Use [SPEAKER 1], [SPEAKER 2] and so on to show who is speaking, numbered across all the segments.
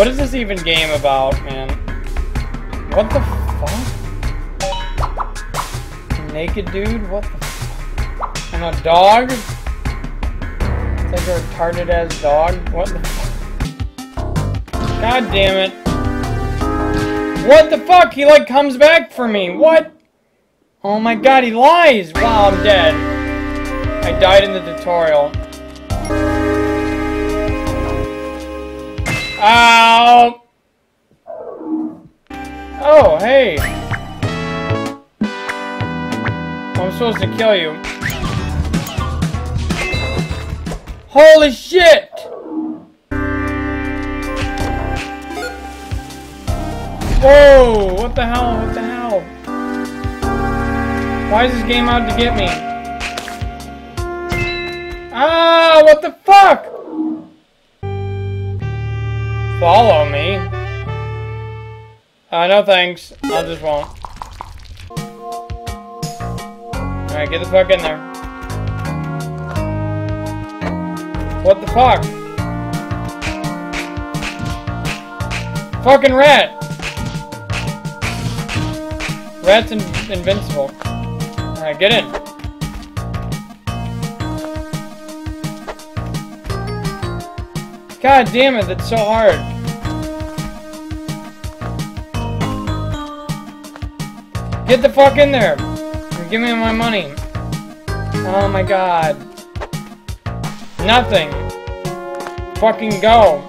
[SPEAKER 1] What is this even game about, man? What the fuck? Naked dude? What the fuck? And a dog? It's like a retarded ass dog? What the fuck? God damn it. What the fuck? He like comes back for me. What? Oh my god, he lies! Wow, I'm dead. I died in the tutorial. Ow! Oh, hey! I'm supposed to kill you. Holy shit! Whoa! What the hell? What the hell? Why is this game out to get me? Ah! What the fuck? Follow me? Uh, no thanks. I just won't. Alright, get the fuck in there. What the fuck? Fucking rat! Rat's in invincible. Alright, get in. God damn it, that's so hard. Get the fuck in there! Give me my money. Oh my god. Nothing. Fucking go.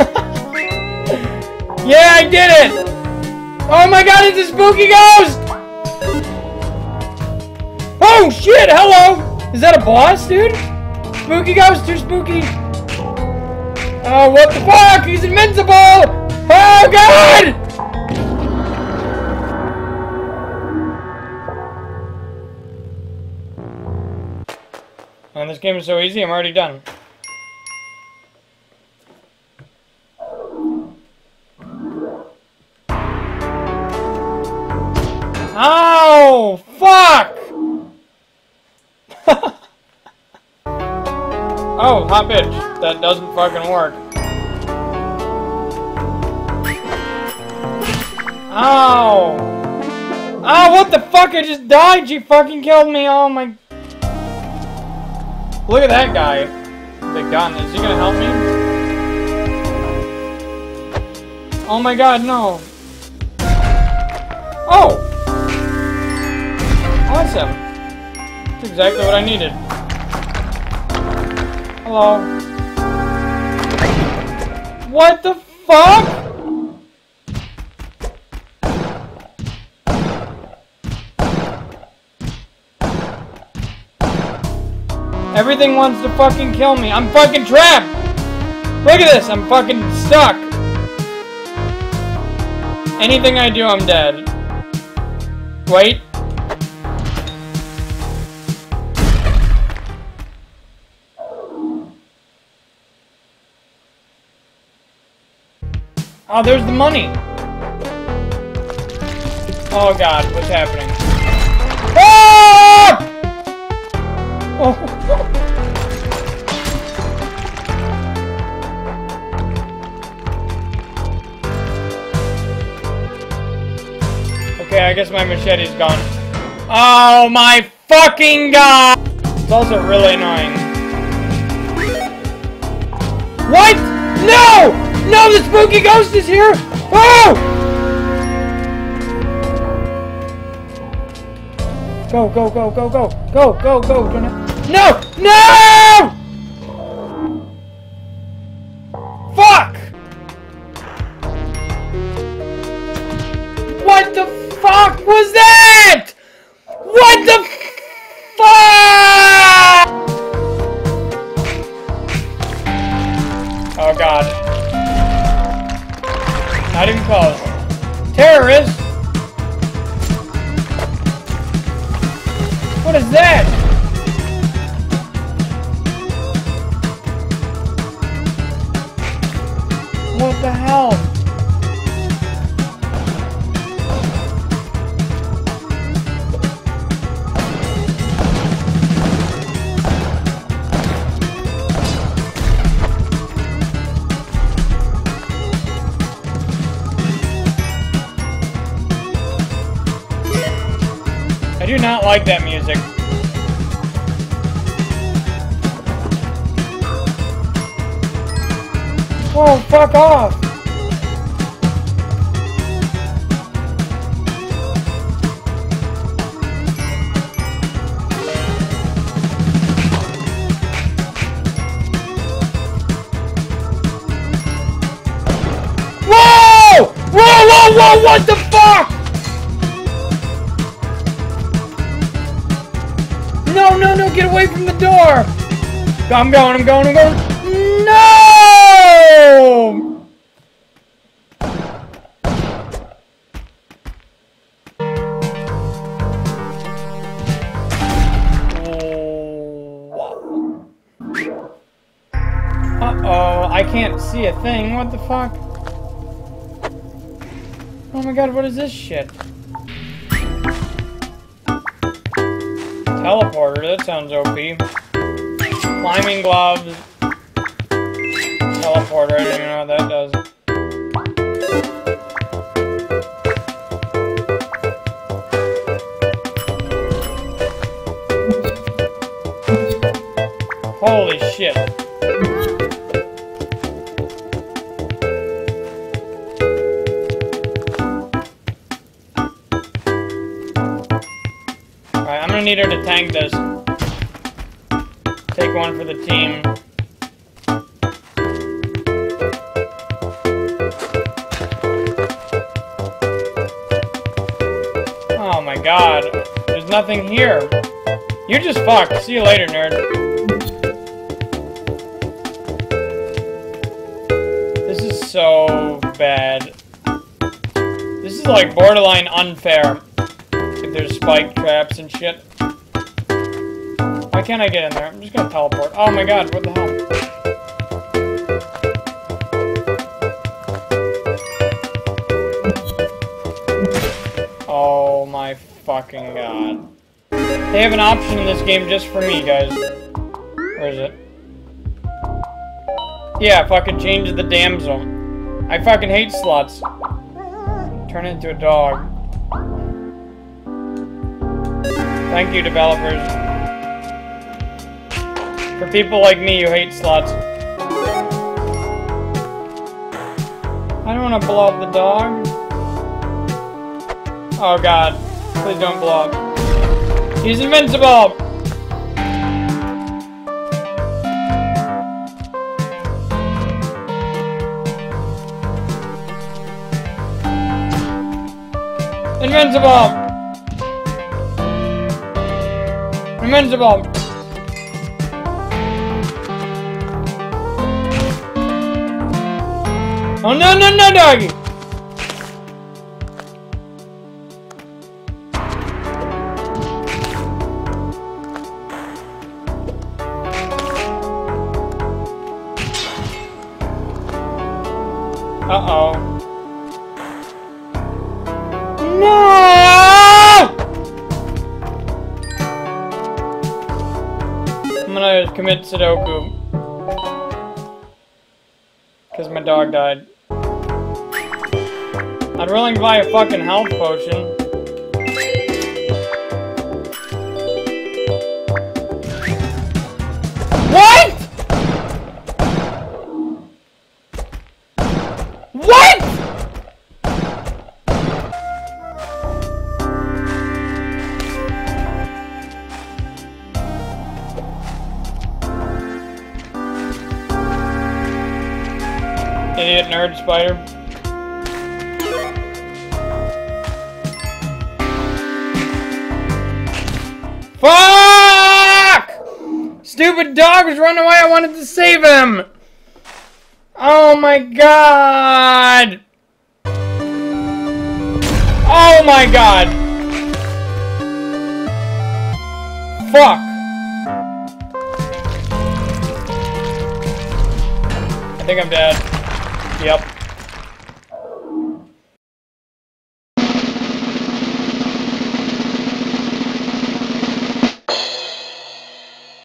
[SPEAKER 1] yeah, I did it! Oh my god, it's a spooky ghost! Oh shit, hello! Is that a boss, dude? Spooky ghost, too spooky. Oh, what the fuck? He's invincible! Oh god! Oh, this game is so easy, I'm already done. Oh, fuck! oh, hot bitch. That doesn't fucking work. Ow! Oh, what the fuck? I just died. She fucking killed me. Oh my. Look at that guy. The gun. Is he gonna help me? Oh my god, no. Oh! Awesome. That's exactly what I needed. Hello. What the fuck? Everything wants to fucking kill me. I'm fucking trapped! Look at this, I'm fucking stuck. Anything I do, I'm dead. Wait. Oh, there's the money. Oh god, what's happening? Ah! Oh. okay, I guess my machete's gone. Oh my fucking god! It's also really annoying. What? No! No, the spooky ghost is here! Oh! Go, go, go, go, go, go, go, go, no, no! was that? What the hell? I do not like that music. Oh, fuck off! Whoa! Whoa, whoa, whoa, what the fuck? No, no, no, get away from the door! I'm going, I'm going, I'm going. No! Uh-oh, I can't see a thing. What the fuck? Oh my god, what is this shit? Teleporter, that sounds OP. Climbing gloves. That does. Holy shit. Alright, I'm gonna need her to tank this. Take one for the team. My god. There's nothing here. You're just fucked. See you later, nerd. This is so bad. This is like borderline unfair. If there's spike traps and shit. Why can't I get in there? I'm just gonna teleport. Oh my god, what the hell? Fucking god. They have an option in this game just for me, guys. Where is it? Yeah, fucking change the damsel. I fucking hate sluts. Turn into a dog. Thank you, developers. For people like me who hate sluts. I don't want to blow up the dog. Oh god. Please don't blow up. He's invincible! Invincible! Invincible! Oh no no no doggy! Uh-oh. No! I'm gonna commit Sudoku. Because my dog died. I'd willing to buy a fucking health potion. Fuck! Stupid dog was running away. I wanted to save him. Oh my god! Oh my god! Fuck! I think I'm dead. Yep.